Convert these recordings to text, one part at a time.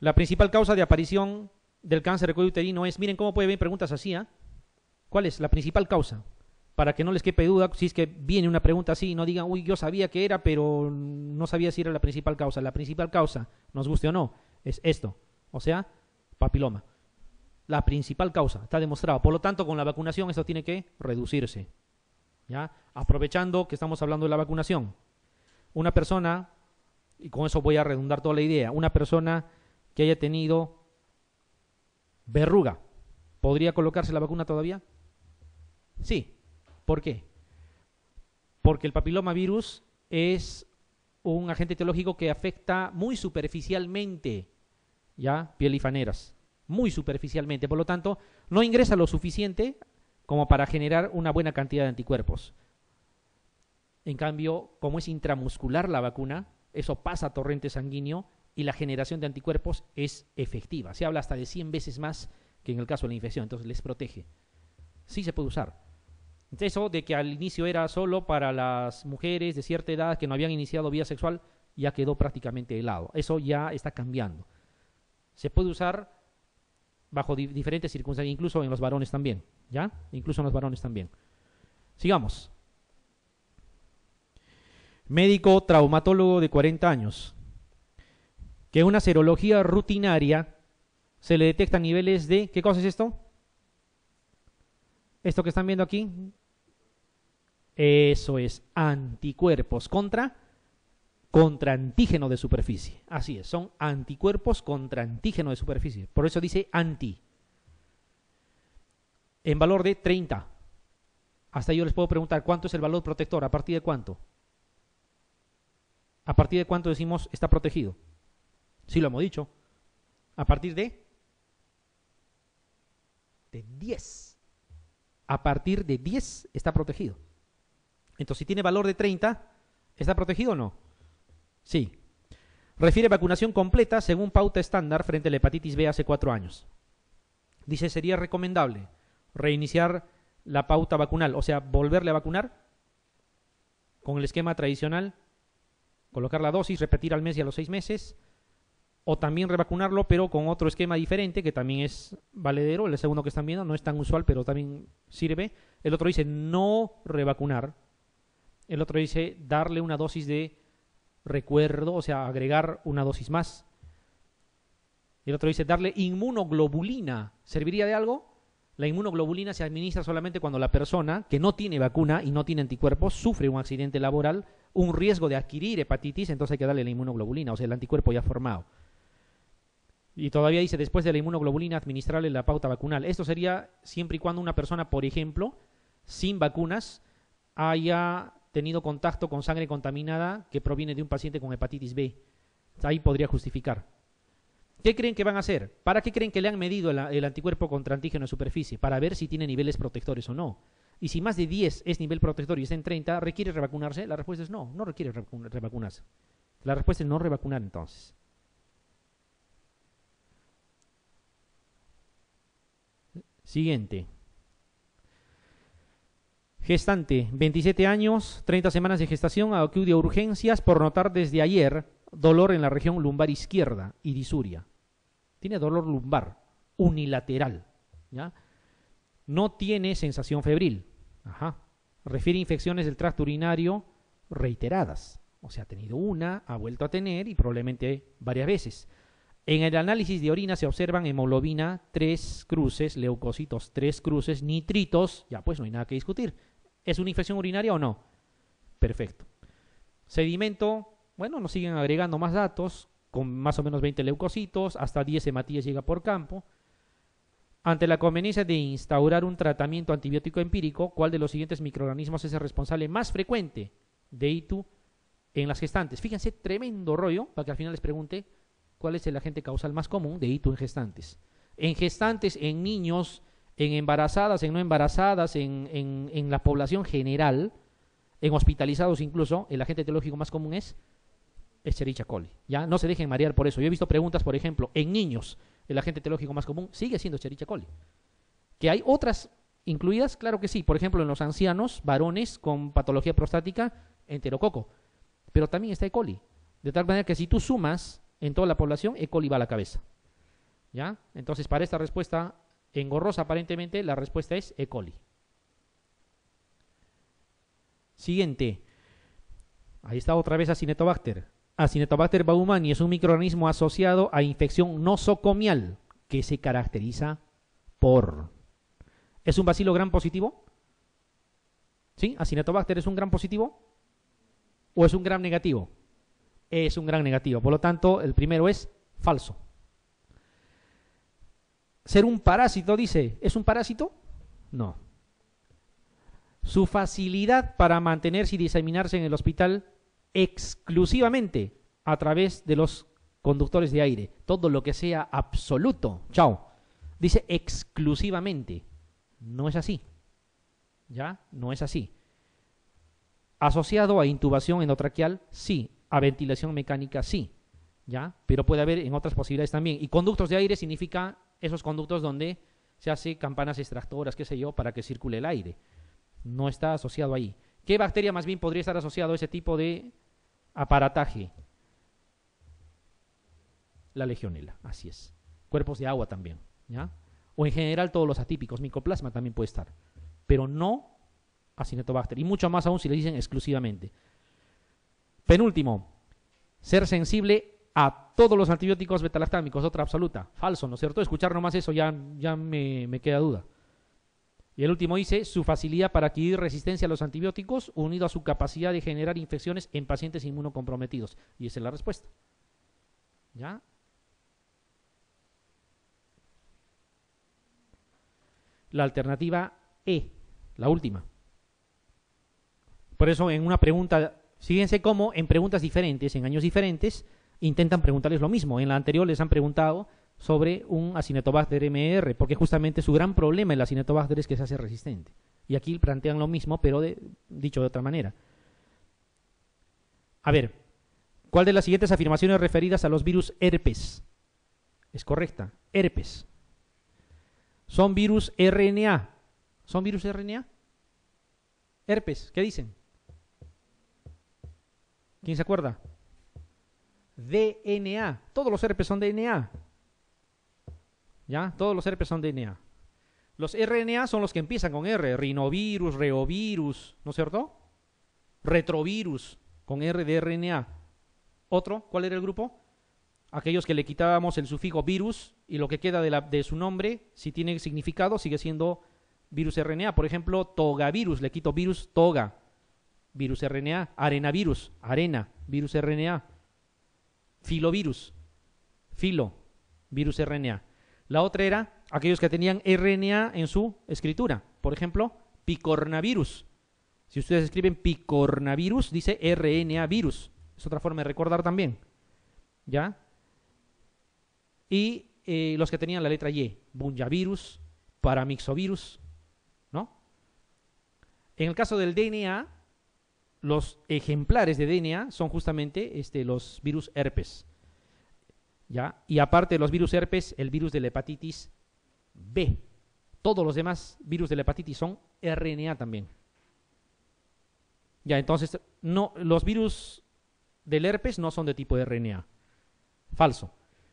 La principal causa de aparición del cáncer de cuello uterino es, miren cómo puede ver preguntas así, ¿ah? ¿Cuál es la principal causa? Para que no les quepe duda, si es que viene una pregunta así, no digan, uy, yo sabía que era, pero no sabía si era la principal causa. La principal causa, nos guste o no, es esto, o sea, papiloma. La principal causa, está demostrado. Por lo tanto, con la vacunación esto tiene que reducirse. ¿Ya? Aprovechando que estamos hablando de la vacunación. Una persona, y con eso voy a redundar toda la idea, una persona que haya tenido verruga, ¿podría colocarse la vacuna todavía? Sí. ¿Por qué? Porque el papilomavirus es un agente etiológico que afecta muy superficialmente, ¿ya? Piel y faneras, muy superficialmente. Por lo tanto, no ingresa lo suficiente como para generar una buena cantidad de anticuerpos. En cambio, como es intramuscular la vacuna, eso pasa a torrente sanguíneo y la generación de anticuerpos es efectiva. Se habla hasta de 100 veces más que en el caso de la infección, entonces les protege. Sí se puede usar. Eso de que al inicio era solo para las mujeres de cierta edad que no habían iniciado vía sexual, ya quedó prácticamente helado. Eso ya está cambiando. Se puede usar bajo diferentes circunstancias, incluso en los varones también, ¿ya? Incluso en los varones también. Sigamos. Médico traumatólogo de 40 años. Que una serología rutinaria se le detectan niveles de... ¿Qué cosa es esto? Esto que están viendo aquí. Eso es anticuerpos contra contra antígeno de superficie. Así es, son anticuerpos contra antígeno de superficie. Por eso dice anti. En valor de 30. Hasta yo les puedo preguntar cuánto es el valor protector, a partir de cuánto. A partir de cuánto decimos está protegido. Sí lo hemos dicho. A partir de de 10. A partir de 10 está protegido. Entonces, si tiene valor de 30, ¿está protegido o no? Sí. Refiere vacunación completa según pauta estándar frente a la hepatitis B hace cuatro años. Dice, sería recomendable reiniciar la pauta vacunal, o sea, volverle a vacunar con el esquema tradicional, colocar la dosis, repetir al mes y a los seis meses, o también revacunarlo, pero con otro esquema diferente, que también es valedero, el segundo que están viendo, no es tan usual, pero también sirve. El otro dice no revacunar, el otro dice darle una dosis de recuerdo, o sea, agregar una dosis más. El otro dice darle inmunoglobulina. ¿Serviría de algo? La inmunoglobulina se administra solamente cuando la persona que no tiene vacuna y no tiene anticuerpos sufre un accidente laboral, un riesgo de adquirir hepatitis, entonces hay que darle la inmunoglobulina, o sea, el anticuerpo ya formado. Y todavía dice, después de la inmunoglobulina, administrarle la pauta vacunal. Esto sería siempre y cuando una persona, por ejemplo, sin vacunas, haya tenido contacto con sangre contaminada que proviene de un paciente con hepatitis B. Ahí podría justificar. ¿Qué creen que van a hacer? ¿Para qué creen que le han medido el, anticuerpo contra antígeno de superficie? Para ver si tiene niveles protectores o no. Y si más de 10 es nivel protector y está en 30, ¿requiere revacunarse? La respuesta es no, no requiere revacunarse. La respuesta es no revacunar entonces. Siguiente. Gestante, 27 años, 30 semanas de gestación, acude a urgencias por notar desde ayer dolor en la región lumbar izquierda y disuria. Tiene dolor lumbar, unilateral. No tiene sensación febril. Ajá. Refiere infecciones del tracto urinario reiteradas. O sea, ha tenido una, ha vuelto a tener y probablemente varias veces. En el análisis de orina se observan hemoglobina tres cruces, leucocitos tres cruces, nitritos, ya pues no hay nada que discutir. ¿Es una infección urinaria o no? Perfecto. Sedimento, bueno, nos siguen agregando más datos, con más o menos 20 leucocitos, hasta 10 hematías llega por campo. Ante la conveniencia de instaurar un tratamiento antibiótico empírico, ¿cuál de los siguientes microorganismos es el responsable más frecuente de ITU en las gestantes? Fíjense, tremendo rollo, para que al final les pregunte cuál es el agente causal más común de ITU en gestantes. En gestantes, en niños, en embarazadas, en no embarazadas, en, en, la población general, en hospitalizados incluso, el agente etiológico más común es Escherichia coli. ¿ya? No se dejen marear por eso. Yo he visto preguntas, por ejemplo, en niños, el agente etiológico más común sigue siendo Escherichia coli. ¿Que hay otras incluidas? Claro que sí. Por ejemplo, en los ancianos, varones con patología prostática, enterococo. Pero también está E. coli. De tal manera que si tú sumas en toda la población, E. coli va a la cabeza. ¿Ya? Entonces, para esta respuesta engorrosa, aparentemente, la respuesta es E. coli. Siguiente. Ahí está otra vez Acinetobacter. Acinetobacter baumani es un microorganismo asociado a infección nosocomial que se caracteriza por... ¿Es un bacilo gran positivo? ¿Sí? ¿Acinetobacter es un gran positivo? ¿O es un gran negativo? Es un gran negativo. Por lo tanto, el primero es falso. Ser un parásito, dice, ¿es un parásito? No. Su facilidad para mantenerse y diseminarse en el hospital exclusivamente a través de los conductores de aire. Todo lo que sea absoluto. Chao. Dice exclusivamente. No es así. ¿Ya? No es así. Asociado a intubación endotraqueal, sí. A ventilación mecánica, sí. ¿Ya? Pero puede haber en otras posibilidades también. Y conductos de aire significa esos conductos donde se hace campanas extractoras, qué sé yo, para que circule el aire. No está asociado ahí. ¿Qué bacteria más bien podría estar asociado a ese tipo de aparataje? La legionela, así es. Cuerpos de agua también, ¿ya? O en general todos los atípicos, micoplasma también puede estar, pero no acinetobacter, y mucho más aún si le dicen exclusivamente. Penúltimo, ser sensible a todos los antibióticos betalactámicos, otra absoluta. Falso, ¿no es cierto? Escuchar nomás eso ya, ya me, me queda duda. Y el último dice, su facilidad para adquirir resistencia a los antibióticos unido a su capacidad de generar infecciones en pacientes inmunocomprometidos. Y esa es la respuesta. ¿Ya? La alternativa E, la última. Por eso en una pregunta, fíjense cómo en preguntas diferentes, en años diferentes, intentan preguntarles lo mismo. En la anterior les han preguntado sobre un Acinetobacter MR, porque justamente su gran problema en el Acinetobacter es que se hace resistente. Y aquí plantean lo mismo, pero dicho de otra manera. A ver, ¿cuál de las siguientes afirmaciones referidas a los virus herpes es correcta? Herpes. Son virus RNA. ¿Son virus RNA? Herpes, ¿qué dicen? ¿Quién se acuerda? DNA. Todos los herpes son DNA. ¿Ya? Todos los herpes son DNA. Los RNA son los que empiezan con R, rinovirus, reovirus, ¿no es cierto? Retrovirus, con R de RNA. Otro, ¿cuál era el grupo? Aquellos que le quitábamos el sufijo virus y lo que queda de, de su nombre, si tiene significado, sigue siendo virus RNA. Por ejemplo, togavirus, le quito virus toga, virus RNA. Arenavirus, arena, virus RNA. Filovirus, filo, virus RNA. La otra era aquellos que tenían RNA en su escritura. Por ejemplo, picornavirus. Si ustedes escriben picornavirus, dice RNA virus. Es otra forma de recordar también. ¿Ya? Y eh, los que tenían la letra Y, bunyavirus, paramixovirus, ¿no? En el caso del DNA, los ejemplares de DNA son justamente este, los virus herpes. Y aparte de los virus herpes, el virus de la hepatitis B. Todos los demás virus de la hepatitis son RNA también. Ya, entonces, no, los virus del herpes no son de tipo RNA. Falso.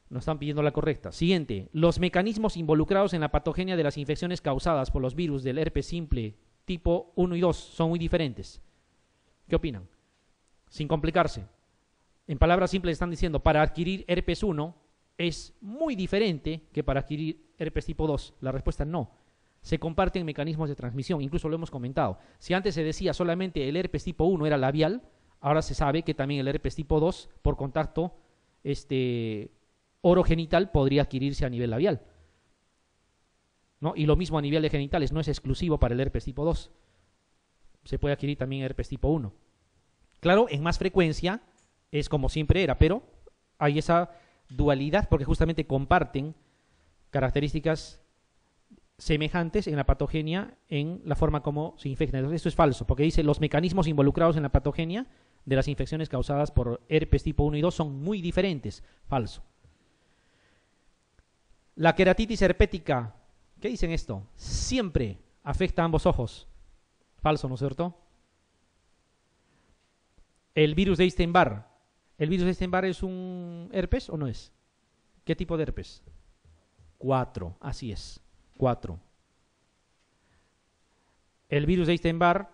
Nos están pidiendo la correcta. Siguiente. Los mecanismos involucrados en la patogenia de las infecciones causadas por los virus del herpes simple tipo 1 y 2 son muy diferentes. ¿Qué opinan? Sin complicarse en palabras simples están diciendo, para adquirir herpes 1 es muy diferente que para adquirir herpes tipo 2. La respuesta es no. Se comparten mecanismos de transmisión, incluso lo hemos comentado. Si antes se decía solamente el herpes tipo 1 era labial, ahora se sabe que también el herpes tipo 2 por contacto este orogenital podría adquirirse a nivel labial. ¿No? Y lo mismo a nivel de genitales, no es exclusivo para el herpes tipo 2. Se puede adquirir también herpes tipo 1. Claro, en más frecuencia es como siempre era, pero hay esa dualidad porque justamente comparten características semejantes en la patogenia en la forma como se infectan. Entonces, esto es falso, porque dice los mecanismos involucrados en la patogenia de las infecciones causadas por herpes tipo 1 y 2 son muy diferentes. Falso. La queratitis herpética, ¿qué dicen esto? Siempre afecta a ambos ojos. Falso, ¿no es cierto? El virus de Epstein-Barr ¿El virus de Epstein-Barr es un herpes o no es? ¿Qué tipo de herpes? Cuatro, así es, cuatro. El virus de Epstein-Barr,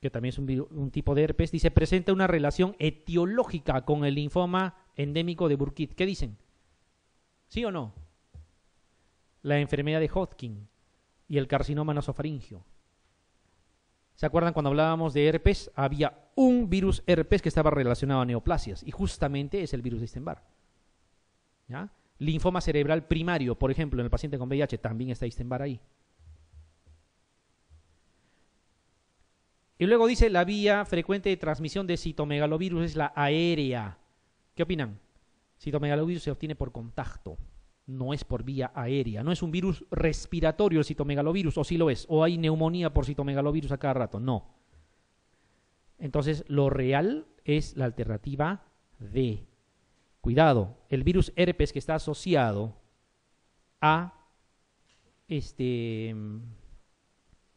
que también es un, un, tipo de herpes, dice presenta una relación etiológica con el linfoma endémico de Burkitt. ¿Qué dicen? ¿Sí o no? La enfermedad de Hodgkin y el carcinoma nasofaringio. ¿Se acuerdan cuando hablábamos de herpes? Había un virus herpes que estaba relacionado a neoplasias y justamente es el virus de Epstein-Barr. ¿Ya? Linfoma cerebral primario, por ejemplo, en el paciente con VIH también está Epstein-Barr ahí. Y luego dice la vía frecuente de transmisión de citomegalovirus es la aérea. ¿Qué opinan? Citomegalovirus se obtiene por contacto no es por vía aérea, no es un virus respiratorio el citomegalovirus, o sí lo es, o hay neumonía por citomegalovirus a cada rato, no. Entonces, lo real es la alternativa D. Cuidado, el virus herpes que está asociado a este,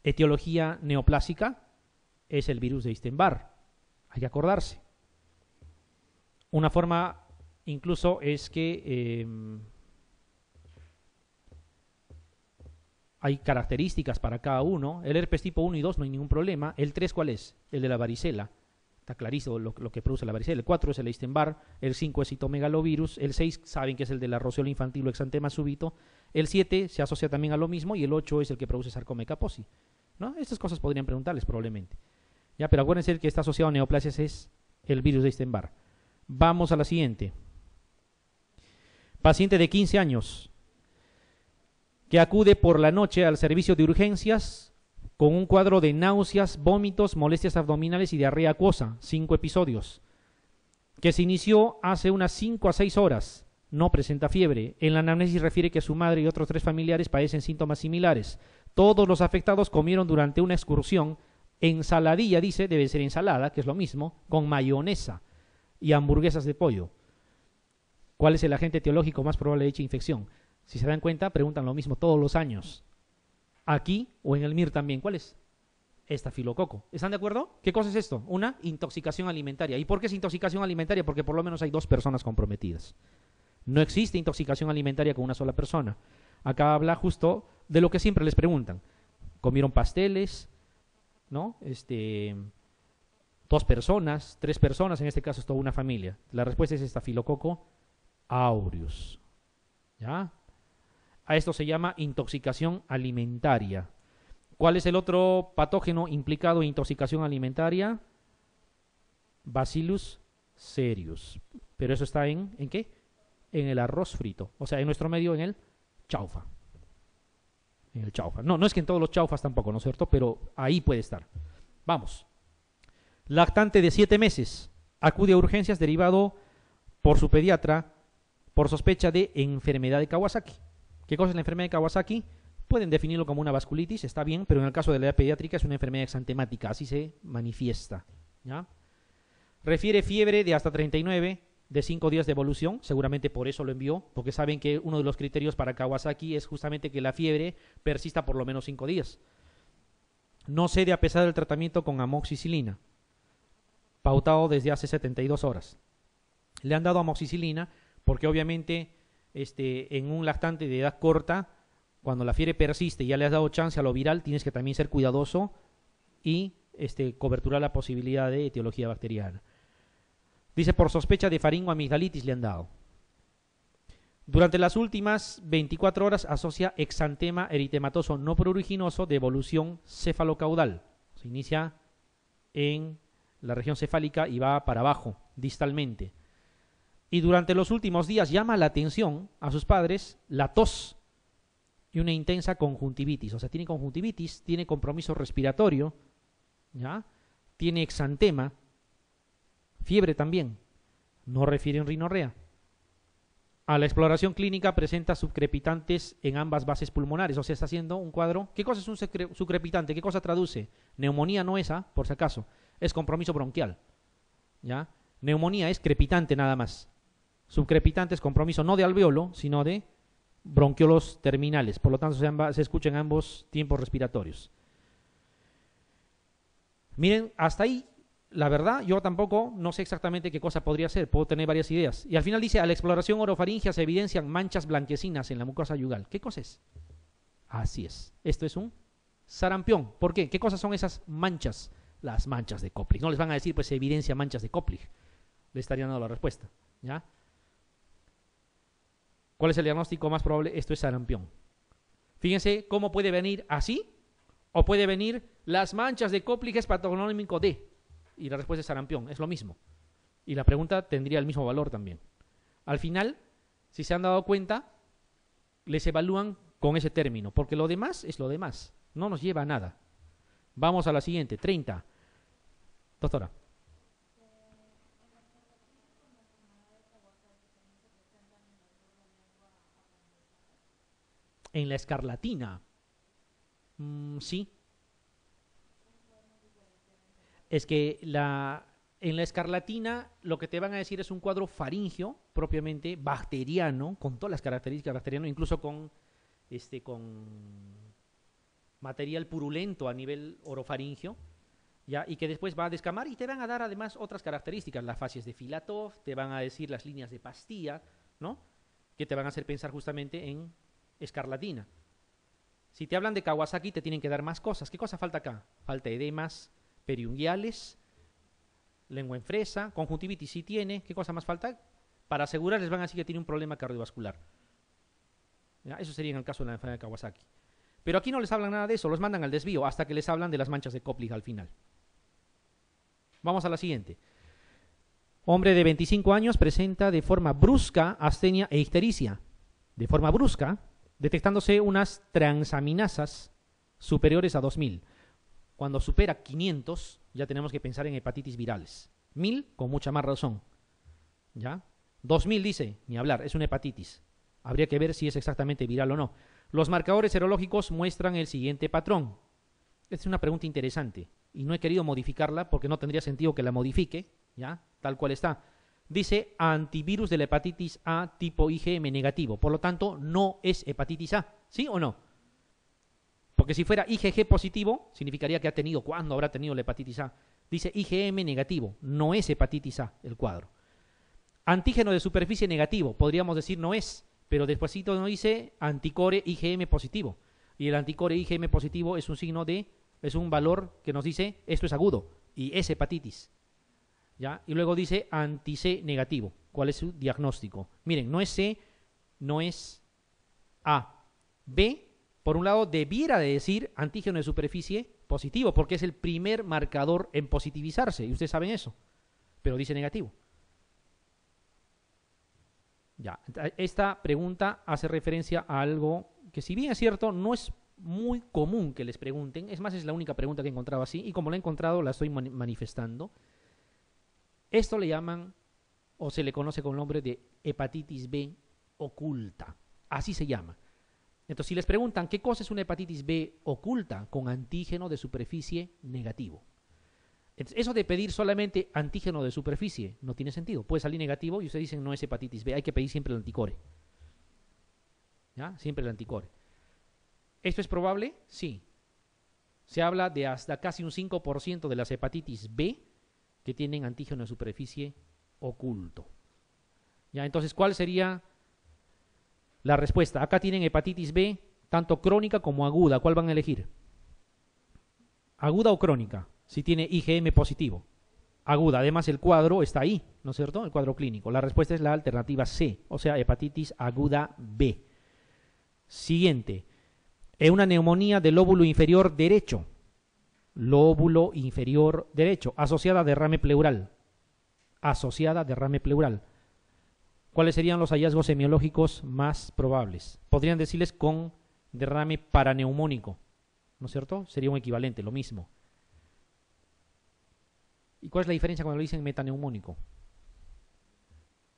etiología neoplásica es el virus de Epstein-Barr. Hay que acordarse. Una forma incluso es que em, hay características para cada uno. El herpes tipo 1 y 2 no hay ningún problema. El 3, ¿cuál es? El de la varicela. Está clarísimo lo, que produce la varicela. El 4 es el Epstein-Barr. El 5 es citomegalovirus. El 6 saben que es el de la roceola infantil o exantema súbito. El 7 se asocia también a lo mismo. Y el 8 es el que produce sarcoma caposi. ¿No? Estas cosas podrían preguntarles probablemente. Ya, pero acuérdense que está asociado a neoplasias es el virus de Epstein-Barr. Vamos a la siguiente. Paciente de 15 años que acude por la noche al servicio de urgencias con un cuadro de náuseas, vómitos, molestias abdominales y diarrea acuosa, cinco episodios, que se inició hace unas cinco a seis horas. No presenta fiebre. En la anamnesis refiere que su madre y otros tres familiares padecen síntomas similares. Todos los afectados comieron durante una excursión ensaladilla, dice, debe ser ensalada, que es lo mismo, con mayonesa y hamburguesas de pollo. ¿Cuál es el agente teológico más probable de dicha infección? Si se dan cuenta, preguntan lo mismo todos los años. Aquí o en el MIR también. ¿Cuál es? Estafilococo. ¿Están de acuerdo? ¿Qué cosa es esto? Una intoxicación alimentaria. ¿Y por qué es intoxicación alimentaria? Porque por lo menos hay dos personas comprometidas. No existe intoxicación alimentaria con una sola persona. Acá habla justo de lo que siempre les preguntan. ¿Comieron pasteles? ¿No? Este, dos personas, tres personas, en este caso es toda una familia. La respuesta es estafilococo aureus. ¿Ya? A esto se llama intoxicación alimentaria. ¿Cuál es el otro patógeno implicado en intoxicación alimentaria? Bacillus cereus. Pero eso está en, ¿en qué? En el arroz frito. O sea, en nuestro medio, en el chaufa. En el chaufa. No, no es que en todos los chaufas tampoco, ¿no es cierto? Pero ahí puede estar. Vamos. Lactante de siete meses. Acude a urgencias derivado por su pediatra por sospecha de enfermedad de Kawasaki. ¿Qué cosa es la enfermedad de Kawasaki? Pueden definirlo como una vasculitis, está bien, pero en el caso de la edad pediátrica es una enfermedad exantemática, así se manifiesta. ¿ya? Refiere fiebre de hasta 39, de 5 días de evolución, seguramente por eso lo envió, porque saben que uno de los criterios para Kawasaki es justamente que la fiebre persista por lo menos 5 días. No cede a pesar del tratamiento con amoxicilina, pautado desde hace 72 horas. Le han dado amoxicilina porque obviamente este, en un lactante de edad corta, cuando la fiebre persiste y ya le has dado chance a lo viral, tienes que también ser cuidadoso y este, coberturar la posibilidad de etiología bacteriana. Dice, por sospecha de faringoamigdalitis le han dado. Durante las últimas 24 horas asocia exantema eritematoso no pruriginoso de evolución cefalocaudal. Se inicia en la región cefálica y va para abajo, distalmente y durante los últimos días llama la atención a sus padres la tos y una intensa conjuntivitis. O sea, tiene conjuntivitis, tiene compromiso respiratorio, ¿ya? tiene exantema, fiebre también. No refieren rinorrea. A la exploración clínica presenta subcrepitantes en ambas bases pulmonares, o sea, está haciendo un cuadro. ¿Qué cosa es un subcrepitante? ¿Qué cosa traduce? Neumonía no esa, por si acaso, es compromiso bronquial. ¿Ya? Neumonía es crepitante nada más. Subcrepitante es compromiso no de alveolo, sino de bronquiolos terminales. Por lo tanto, se, escuchan ambos tiempos respiratorios. Miren, hasta ahí la verdad, yo tampoco no sé exactamente qué cosa podría ser, puedo tener varias ideas. Y al final dice, a la exploración orofaringia se evidencian manchas blanquecinas en la mucosa yugal. ¿Qué cosa es? Así es. Esto es un sarampión. ¿Por qué? ¿Qué cosas son esas manchas? Las manchas de Koplik. No les van a decir, pues se evidencia manchas de Koplik. Le estarían dando la respuesta. ¿Ya? ¿Cuál es el diagnóstico más probable? Esto es sarampión. Fíjense cómo puede venir así o puede venir las manchas de Koplik es patonómico D. Y la respuesta es sarampión. Es lo mismo. Y la pregunta tendría el mismo valor también. Al final, si se han dado cuenta, les evalúan con ese término, porque lo demás es lo demás. No nos lleva a nada. Vamos a la siguiente, 30. Doctora. En la escarlatina. Mm, sí. Es que la, en la escarlatina lo que te van a decir es un cuadro faringio, propiamente bacteriano, con todas las características bacteriano, incluso con, este, con material purulento a nivel orofaringio, ¿ya? y que después va a descamar y te van a dar además otras características, las fases de Filatov, te van a decir las líneas de pastilla, ¿no? que te van a hacer pensar justamente en escarlatina. Si te hablan de Kawasaki, te tienen que dar más cosas. ¿Qué cosa falta acá? Falta edemas periunguiales, lengua en fresa, conjuntivitis sí tiene. ¿Qué cosa más falta? Para asegurar les van a decir que tiene un problema cardiovascular. Eso sería en el caso de la enfermedad de Kawasaki. Pero aquí no les hablan nada de eso, los mandan al desvío hasta que les hablan de las manchas de Koplik al final. Vamos a la siguiente. Hombre de 25 años presenta de forma brusca astenia e ictericia. De forma brusca, detectándose unas transaminasas superiores a 2000. Cuando supera 500, ya tenemos que pensar en hepatitis virales. 1000, con mucha más razón. ¿Ya? 2000 dice, ni hablar, es una hepatitis. Habría que ver si es exactamente viral o no. Los marcadores serológicos muestran el siguiente patrón. Esta es una pregunta interesante y no he querido modificarla porque no tendría sentido que la modifique, ¿ya? Tal cual está dice antivirus de la hepatitis A tipo IgM negativo. Por lo tanto, no es hepatitis A. ¿Sí o no? Porque si fuera IgG positivo, significaría que ha tenido, ¿cuándo habrá tenido la hepatitis A? Dice IgM negativo, no es hepatitis A el cuadro. Antígeno de superficie negativo, podríamos decir no es, pero despuésito nos dice anticore IgM positivo. Y el anticore IgM positivo es un signo de, es un valor que nos dice esto es agudo y es hepatitis. Y luego dice anti-C negativo. ¿Cuál es su diagnóstico? Miren, no es C, no es A. B, por un lado, debiera de decir antígeno de superficie positivo, porque es el primer marcador en positivizarse, y ustedes saben eso, pero dice negativo. Ya, esta pregunta hace referencia a algo que si bien es cierto, no es muy común que les pregunten, es más, es la única pregunta que he encontrado así, y como la he encontrado, la estoy manifestando. Esto le llaman o se le conoce con el nombre de hepatitis B oculta. Así se llama. Entonces, si les preguntan qué cosa es una hepatitis B oculta con antígeno de superficie negativo. eso de pedir solamente antígeno de superficie no tiene sentido. Puede salir negativo y ustedes dicen no es hepatitis B. Hay que pedir siempre el anticore. ¿Ya? Siempre el anticore. ¿Esto es probable? Sí. Se habla de hasta casi un 5% de las hepatitis B que tienen antígeno de superficie oculto. ¿Ya? Entonces, ¿cuál sería la respuesta? Acá tienen hepatitis B, tanto crónica como aguda. ¿Cuál van a elegir? ¿Aguda o crónica? Si tiene IgM positivo. Aguda. Además, el cuadro está ahí, ¿no es cierto? El cuadro clínico. La respuesta es la alternativa C, o sea, hepatitis aguda B. Siguiente. Es una neumonía del lóbulo inferior derecho lóbulo inferior derecho, asociada a derrame pleural. Asociada a derrame pleural. ¿Cuáles serían los hallazgos semiológicos más probables? Podrían decirles con derrame paraneumónico, ¿no es cierto? Sería un equivalente, lo mismo. ¿Y cuál es la diferencia cuando lo dicen metaneumónico?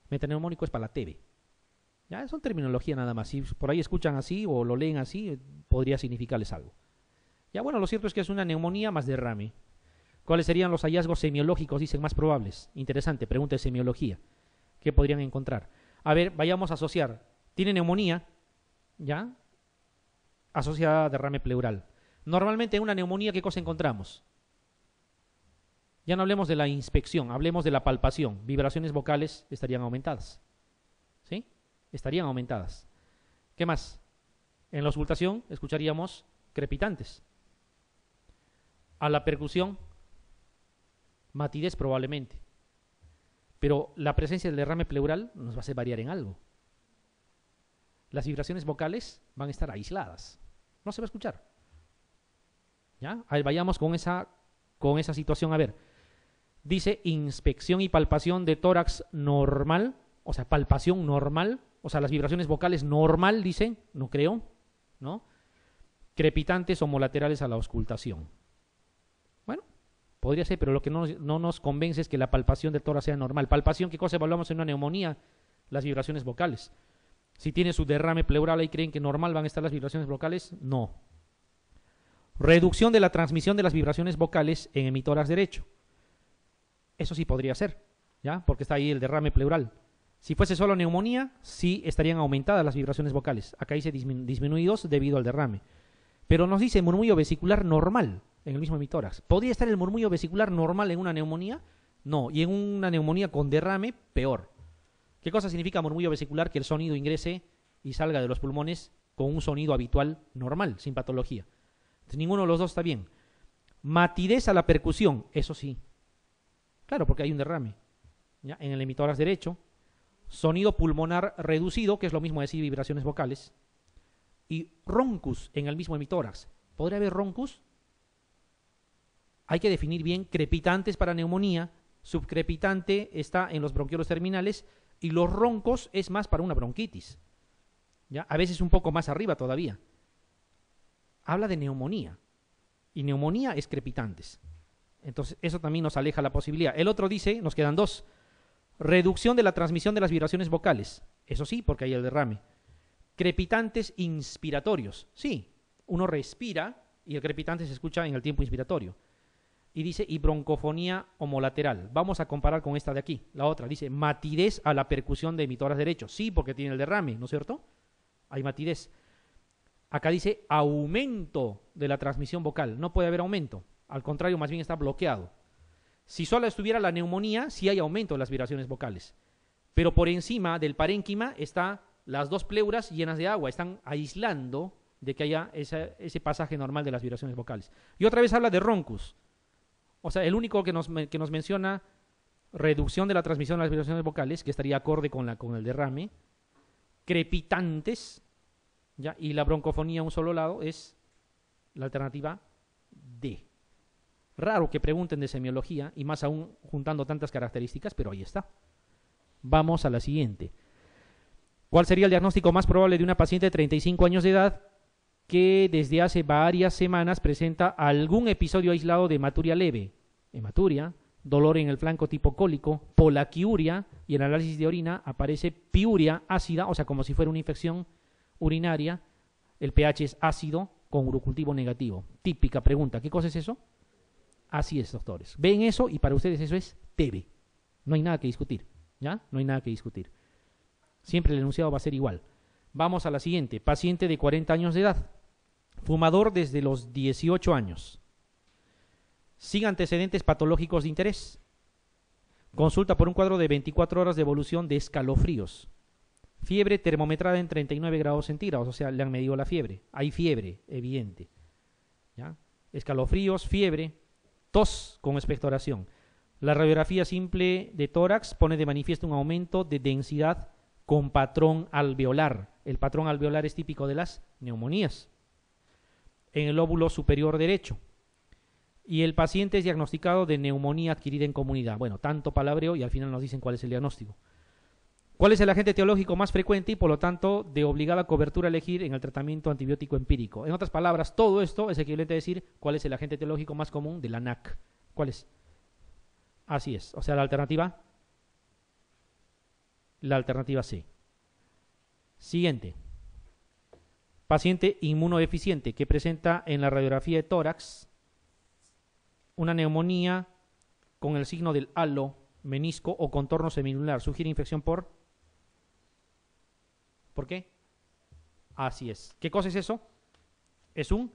Metaneumónico es para la TB. Ya, son terminología nada más. Si por ahí escuchan así o lo leen así, podría significarles algo. Ya bueno, lo cierto es que es una neumonía más derrame. ¿Cuáles serían los hallazgos semiológicos, dicen, más probables? Interesante, pregunta de semiología. ¿Qué podrían encontrar? A ver, vayamos a asociar. Tiene neumonía, ¿ya? Asociada a derrame pleural. Normalmente en una neumonía, ¿qué cosa encontramos? Ya no hablemos de la inspección, hablemos de la palpación. Vibraciones vocales estarían aumentadas. ¿Sí? Estarían aumentadas. ¿Qué más? En la auscultación escucharíamos crepitantes. A la percusión, matidez probablemente. Pero la presencia del derrame pleural nos va a hacer variar en algo. Las vibraciones vocales van a estar aisladas. No se va a escuchar. ¿Ya? Ahí vayamos con esa, con esa situación. A ver, dice inspección y palpación de tórax normal, o sea, palpación normal, o sea, las vibraciones vocales normal, dice, no creo, ¿no? Crepitantes homolaterales a la auscultación. Podría ser, pero lo que no, no nos convence es que la palpación del tórax sea normal. Palpación, ¿qué cosa evaluamos en una neumonía? Las vibraciones vocales. Si tiene su derrame pleural y creen que normal van a estar las vibraciones vocales, no. Reducción de la transmisión de las vibraciones vocales en emitoras derecho. Eso sí podría ser, ¿ya? Porque está ahí el derrame pleural. Si fuese solo neumonía, sí estarían aumentadas las vibraciones vocales. Acá dice disminuidos debido al derrame. Pero nos dice murmullo vesicular normal en el mismo emitórax. ¿Podría estar el murmullo vesicular normal en una neumonía? No. Y en una neumonía con derrame, peor. ¿Qué cosa significa murmullo vesicular? Que el sonido ingrese y salga de los pulmones con un sonido habitual normal, sin patología. Entonces, ninguno de los dos está bien. Matidez a la percusión, eso sí. Claro, porque hay un derrame. En el emitórax derecho. Sonido pulmonar reducido, que es lo mismo decir vibraciones vocales. Y roncus en el mismo emitórax. ¿Podría haber roncus? Hay que definir bien crepitantes para neumonía. Subcrepitante está en los bronquiolos terminales y los roncos es más para una bronquitis. ¿ya? A veces un poco más arriba todavía. Habla de neumonía. Y neumonía es crepitantes. Entonces, eso también nos aleja la posibilidad. El otro dice, nos quedan dos. Reducción de la transmisión de las vibraciones vocales. Eso sí, porque hay el derrame. Crepitantes inspiratorios. Sí, uno respira y el crepitante se escucha en el tiempo inspiratorio y dice y broncofonía homolateral. Vamos a comparar con esta de aquí. La otra dice matidez a la percusión de emitoras derechos. Sí, porque tiene el derrame, ¿no es cierto? Hay matidez. Acá dice aumento de la transmisión vocal. No puede haber aumento. Al contrario, más bien está bloqueado. Si solo estuviera la neumonía, sí hay aumento de las vibraciones vocales. Pero por encima del parénquima está las dos pleuras llenas de agua. Están aislando de que haya ese, ese pasaje normal de las vibraciones vocales. Y otra vez habla de roncus. O sea, el único que nos, que nos menciona reducción de la transmisión de las vibraciones vocales, que estaría acorde con, la, con el derrame, crepitantes, ¿ya? y la broncofonía a un solo lado es la alternativa D. Raro que pregunten de semiología, y más aún juntando tantas características, pero ahí está. Vamos a la siguiente. ¿Cuál sería el diagnóstico más probable de una paciente de 35 años de edad que desde hace varias semanas presenta algún episodio aislado de hematuria leve, hematuria, dolor en el flanco tipo cólico, polaquiuria y en análisis de orina aparece piuria ácida, o sea, como si fuera una infección urinaria, el pH es ácido con urocultivo negativo. Típica pregunta, ¿qué cosa es eso? Así es, doctores. Ven eso y para ustedes eso es TB. No hay nada que discutir, ¿ya? No hay nada que discutir. Siempre el enunciado va a ser igual. Vamos a la siguiente. Paciente de 40 años de edad. Fumador desde los 18 años. Sin antecedentes patológicos de interés. Consulta por un cuadro de 24 horas de evolución de escalofríos. Fiebre termometrada en 39 grados centígrados, o sea, le han medido la fiebre. Hay fiebre, evidente. Escalofríos, fiebre, tos con expectoración. La radiografía simple de tórax pone de manifiesto un aumento de densidad con patrón alveolar. El patrón alveolar es típico de las neumonías. En el óvulo superior derecho. Y el paciente es diagnosticado de neumonía adquirida en comunidad. Bueno, tanto palabreo y al final nos dicen cuál es el diagnóstico. ¿Cuál es el agente teológico más frecuente y por lo tanto de obligada cobertura a elegir en el tratamiento antibiótico empírico? En otras palabras, todo esto es equivalente a decir cuál es el agente teológico más común de la NAC. ¿Cuál es? Así es. O sea, la alternativa la alternativa C. Siguiente. Paciente inmunodeficiente que presenta en la radiografía de tórax una neumonía con el signo del halo, menisco o contorno semilunar. Sugiere infección por... ¿Por qué? Así es. ¿Qué cosa es eso? Es un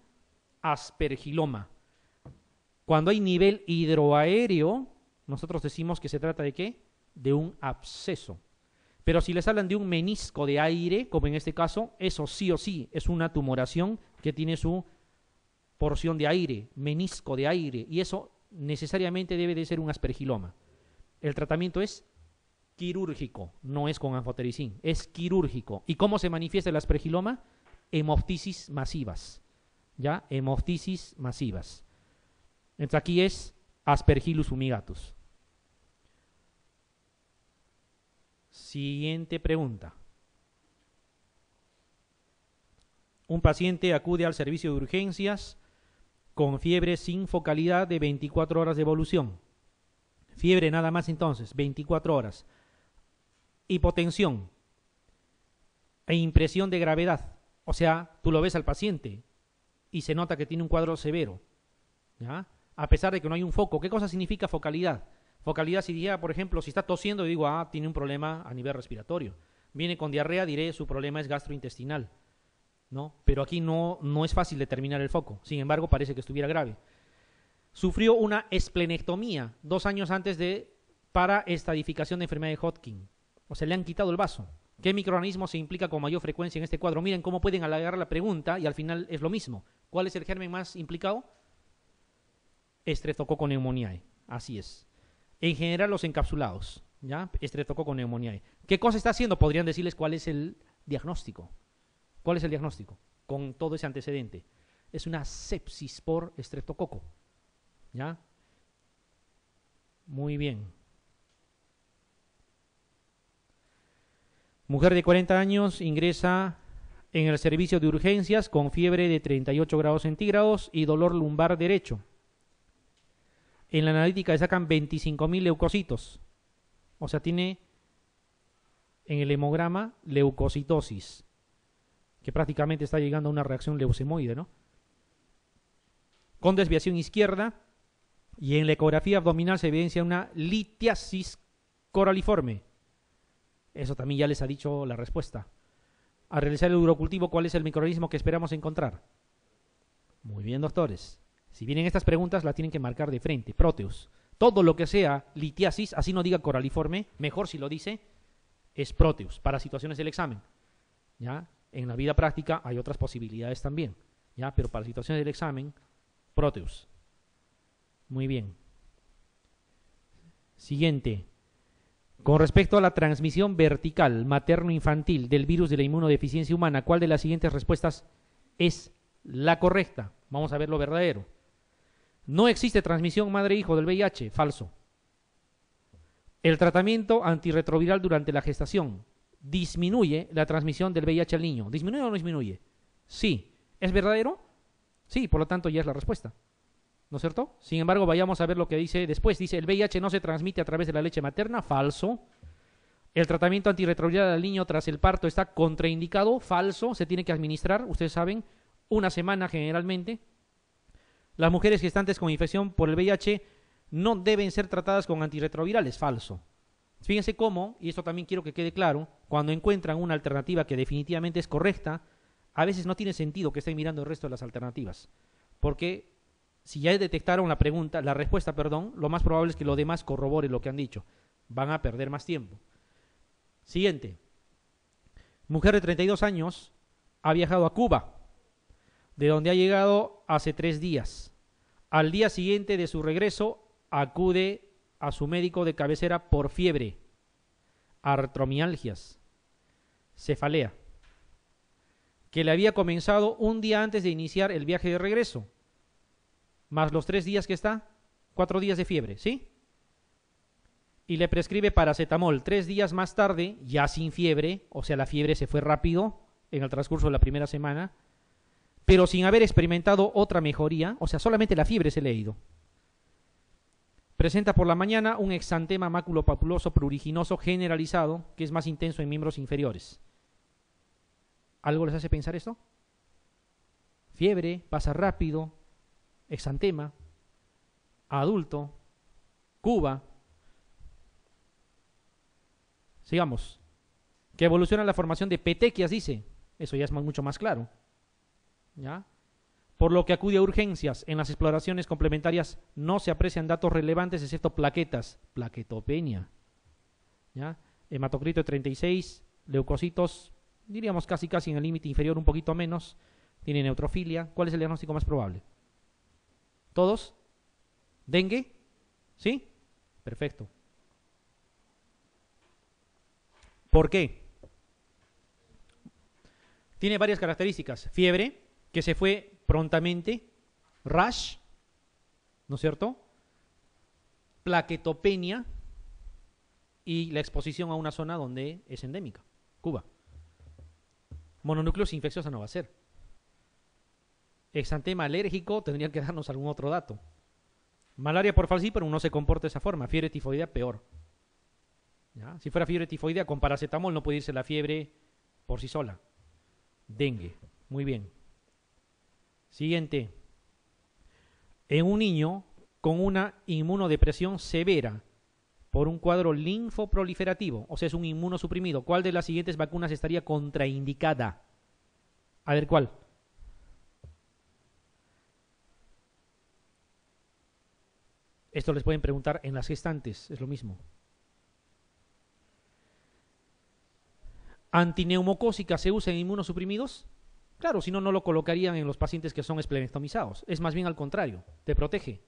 aspergiloma. Cuando hay nivel hidroaéreo, nosotros decimos que se trata de qué? De un absceso. Pero si les hablan de un menisco de aire, como en este caso, eso sí o sí es una tumoración que tiene su porción de aire, menisco de aire, y eso necesariamente debe de ser un aspergiloma. El tratamiento es quirúrgico, no es con anfotericin, es quirúrgico. ¿Y cómo se manifiesta el aspergiloma? Hemoptisis masivas. ¿Ya? Hemoptisis masivas. Entonces aquí es Aspergillus fumigatus. Siguiente pregunta. Un paciente acude al servicio de urgencias con fiebre sin focalidad de 24 horas de evolución. Fiebre nada más entonces, 24 horas. Hipotensión e impresión de gravedad. O sea, tú lo ves al paciente y se nota que tiene un cuadro severo. ¿ya? A pesar de que no hay un foco. ¿Qué cosa significa focalidad? Focalidad si dijera, por ejemplo, si está tosiendo, digo, ah, tiene un problema a nivel respiratorio. Viene con diarrea, diré, su problema es gastrointestinal. ¿no? Pero aquí no, no es fácil determinar el foco. Sin embargo, parece que estuviera grave. Sufrió una esplenectomía dos años antes de para estadificación de enfermedad de Hodgkin. O sea, le han quitado el vaso. ¿Qué microorganismo se implica con mayor frecuencia en este cuadro? Miren cómo pueden alargar la pregunta y al final es lo mismo. ¿Cuál es el germen más implicado? Estreptococo pneumoniae. Así es. En general los encapsulados, ¿ya? Estreptococo pneumoniae. ¿Qué cosa está haciendo? Podrían decirles cuál es el diagnóstico. ¿Cuál es el diagnóstico? Con todo ese antecedente. Es una sepsis por estreptococo. ¿Ya? Muy bien. Mujer de 40 años ingresa en el servicio de urgencias con fiebre de 38 grados centígrados y dolor lumbar derecho. En la analítica le sacan 25.000 leucocitos. O sea, tiene en el hemograma leucocitosis que prácticamente está llegando a una reacción leucemoide, ¿no? Con desviación izquierda y en la ecografía abdominal se evidencia una litiasis coraliforme. Eso también ya les ha dicho la respuesta. Al realizar el urocultivo, ¿cuál es el microorganismo que esperamos encontrar? Muy bien, doctores. Si vienen estas preguntas, las tienen que marcar de frente. Proteus. Todo lo que sea litiasis, así no diga coraliforme, mejor si lo dice, es Proteus, para situaciones del examen. ¿Ya? En la vida práctica hay otras posibilidades también, ¿ya? Pero para situaciones del examen, Proteus. Muy bien. Siguiente. Con respecto a la transmisión vertical materno-infantil del virus de la inmunodeficiencia humana, ¿cuál de las siguientes respuestas es la correcta? Vamos a ver lo verdadero. No existe transmisión madre-hijo del VIH. Falso. El tratamiento antirretroviral durante la gestación disminuye la transmisión del VIH al niño. ¿Disminuye o no disminuye? Sí. ¿Es verdadero? Sí, por lo tanto ya es la respuesta. ¿No es cierto? Sin embargo, vayamos a ver lo que dice después. Dice, el VIH no se transmite a través de la leche materna. Falso. El tratamiento antirretroviral al niño tras el parto está contraindicado. Falso. Se tiene que administrar, ustedes saben, una semana generalmente. Las mujeres gestantes con infección por el VIH no deben ser tratadas con antirretrovirales. Falso. Fíjense cómo, y esto también quiero que quede claro, cuando encuentran una alternativa que definitivamente es correcta, a veces no tiene sentido que estén mirando el resto de las alternativas. Porque si ya detectaron la pregunta, la respuesta, perdón, lo más probable es que lo demás corrobore lo que han dicho. Van a perder más tiempo. Siguiente. Mujer de 32 años ha viajado a Cuba, de donde ha llegado hace tres días. Al día siguiente de su regreso acude a su médico de cabecera por fiebre, artromialgias, cefalea, que le había comenzado un día antes de iniciar el viaje de regreso, más los tres días que está, cuatro días de fiebre, ¿sí? Y le prescribe paracetamol tres días más tarde, ya sin fiebre, o sea, la fiebre se fue rápido en el transcurso de la primera semana, pero sin haber experimentado otra mejoría, o sea, solamente la fiebre se le ha ido. Presenta por la mañana un exantema maculopapuloso pruriginoso generalizado que es más intenso en miembros inferiores. ¿Algo les hace pensar esto? Fiebre, pasa rápido, exantema, adulto, Cuba. Sigamos. Que evoluciona la formación de petequias, dice. Eso ya es mucho más claro. ¿Ya? por lo que acude a urgencias. En las exploraciones complementarias no se aprecian datos relevantes excepto plaquetas, plaquetopenia. ¿Ya? Hematocrito de 36, leucocitos, diríamos casi casi en el límite inferior, un poquito menos, tiene neutrofilia. ¿Cuál es el diagnóstico más probable? ¿Todos? ¿Dengue? ¿Sí? Perfecto. ¿Por qué? Tiene varias características. Fiebre, que se fue prontamente, rash, ¿no es cierto? Plaquetopenia y la exposición a una zona donde es endémica, Cuba. Mononúcleos infecciosa no va a ser. Exantema alérgico tendría que darnos algún otro dato. Malaria por pero no se comporta de esa forma. Fiebre tifoidea, peor. Si fuera fiebre tifoidea con paracetamol no puede irse la fiebre por sí sola. Dengue. Muy bien. Siguiente. En un niño con una inmunodepresión severa por un cuadro linfoproliferativo, o sea, es un inmunosuprimido, ¿cuál de las siguientes vacunas estaría contraindicada? A ver, ¿cuál? Esto les pueden preguntar en las gestantes, es lo mismo. ¿Antineumocósica se usa en inmunosuprimidos? Claro, si no, no lo colocarían en los pacientes que son esplenectomizados. Es más bien al contrario, te protege.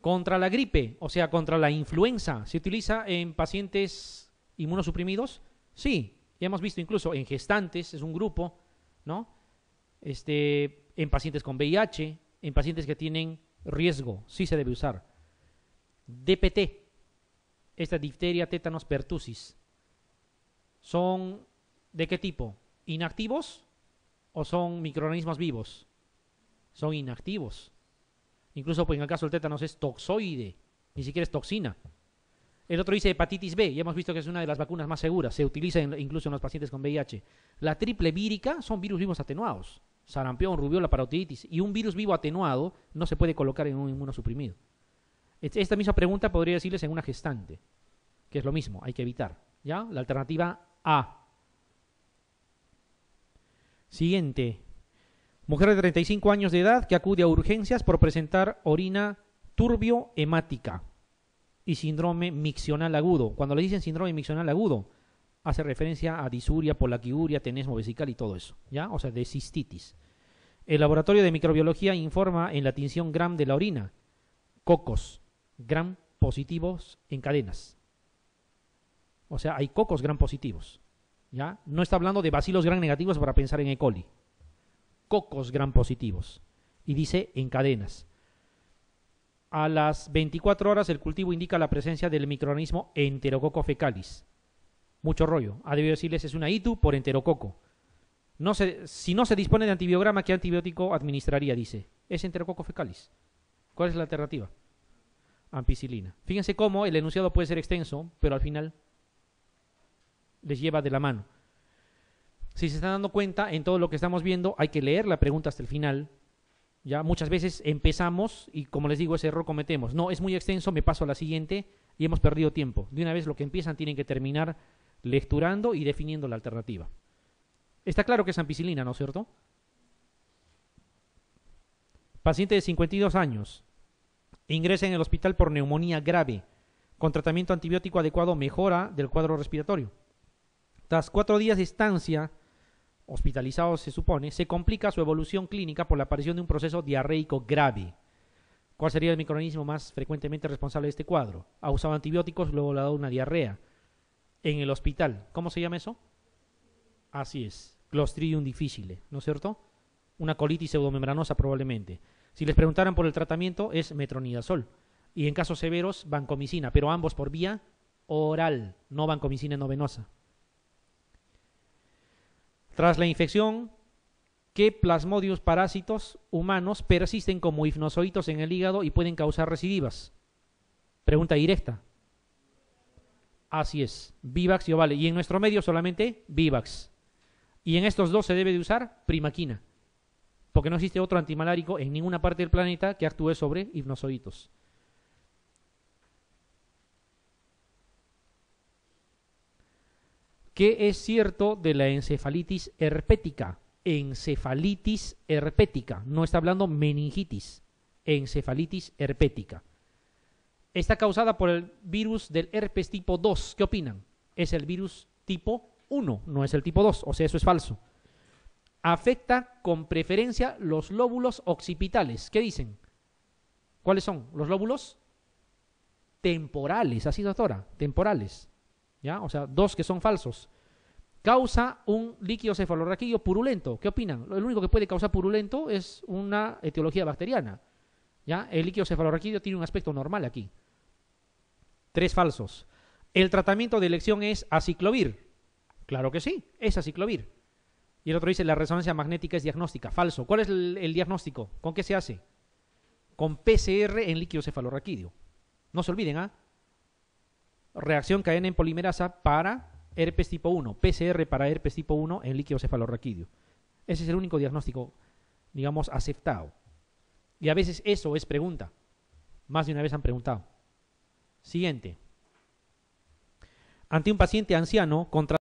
Contra la gripe, o sea, contra la influenza, ¿se utiliza en pacientes inmunosuprimidos? Sí, ya hemos visto incluso en gestantes, es un grupo, ¿no? Este, en pacientes con VIH, en pacientes que tienen riesgo, sí se debe usar. DPT, esta difteria, tétanos, pertusis, ¿son de qué tipo? ¿Inactivos o son microorganismos vivos? Son inactivos. Incluso pues, en el caso del tétanos es toxoide, ni siquiera es toxina. El otro dice hepatitis B, ya hemos visto que es una de las vacunas más seguras, se utiliza incluso en los pacientes con VIH. La triple vírica son virus vivos atenuados sarampión, rubiola, parotiditis, y un virus vivo atenuado no se puede colocar en un inmunosuprimido. Esta misma pregunta podría decirles en una gestante, que es lo mismo, hay que evitar. ¿Ya? La alternativa A. Siguiente. Mujer de 35 años de edad que acude a urgencias por presentar orina turbio hemática y síndrome miccional agudo. Cuando le dicen síndrome miccional agudo, hace referencia a disuria, polaquiuria, tenesmo vesical y todo eso, ¿ya? O sea, de cistitis. El laboratorio de microbiología informa en la tinción gram de la orina, cocos gram positivos en cadenas. O sea, hay cocos gram positivos, ¿ya? No está hablando de bacilos gram negativos para pensar en E. coli. Cocos gram positivos. Y dice en cadenas. A las 24 horas el cultivo indica la presencia del microorganismo Enterococo fecalis mucho rollo. Ha debido decirles es una ITU por enterococo. Si no se dispone de antibiograma, ¿qué antibiótico administraría? Dice. Es enterococo fecalis. ¿Cuál es la alternativa? Ampicilina. Fíjense cómo el enunciado puede ser extenso, pero al final les lleva de la mano. Si se están dando cuenta, en todo lo que estamos viendo, hay que leer la pregunta hasta el final. Ya muchas veces empezamos y, como les digo, ese error cometemos. No, es muy extenso, me paso a la siguiente y hemos perdido tiempo. De una vez lo que empiezan tienen que terminar lecturando y definiendo la alternativa. Está claro que es ampicilina, ¿no es cierto? Paciente de 52 años. Ingresa en el hospital por neumonía grave. Con tratamiento antibiótico adecuado mejora del cuadro respiratorio. Tras cuatro días de estancia, hospitalizado se supone, se complica su evolución clínica por la aparición de un proceso diarreico grave. ¿Cuál sería el microorganismo más frecuentemente responsable de este cuadro? Ha usado antibióticos, luego le ha dado una diarrea en el hospital. ¿Cómo se llama eso? Así es, Clostridium difficile, ¿no es cierto? Una colitis pseudomembranosa probablemente. Si les preguntaran por el tratamiento es metronidazol y en casos severos vancomicina, pero ambos por vía oral, no vancomicina no venosa. Tras la infección, ¿qué plasmodios parásitos humanos persisten como hipnozoitos en el hígado y pueden causar recidivas? Pregunta directa. Así es, Vivax y Ovale. Y en nuestro medio solamente Vivax. Y en estos dos se debe de usar primaquina. Porque no existe otro antimalárico en ninguna parte del planeta que actúe sobre hipnozoitos. ¿Qué es cierto de la encefalitis herpética? encefalitis herpética. No está hablando meningitis. Encefalitis herpética. Está causada por el virus del herpes tipo 2. ¿Qué opinan? Es el virus tipo 1, no es el tipo 2. O sea, eso es falso. Afecta con preferencia los lóbulos occipitales. ¿Qué dicen? ¿Cuáles son? Los lóbulos temporales. Así, doctora. Temporales. ¿Ya? O sea, dos que son falsos causa un líquido cefalorraquídeo purulento. ¿Qué opinan? Lo único que puede causar purulento es una etiología bacteriana. ¿Ya? El líquido cefalorraquídeo tiene un aspecto normal aquí. Tres falsos. El tratamiento de elección es aciclovir. Claro que sí, es aciclovir. Y el otro dice la resonancia magnética es diagnóstica. Falso. ¿Cuál es el, diagnóstico? ¿Con qué se hace? Con PCR en líquido cefalorraquídeo. No se olviden, ¿ah? Reacción cadena en polimerasa para herpes tipo 1, PCR para herpes tipo 1 en líquido cefalorraquídeo. Ese es el único diagnóstico, digamos, aceptado. Y a veces eso es pregunta. Más de una vez han preguntado. Siguiente. Ante un paciente anciano contra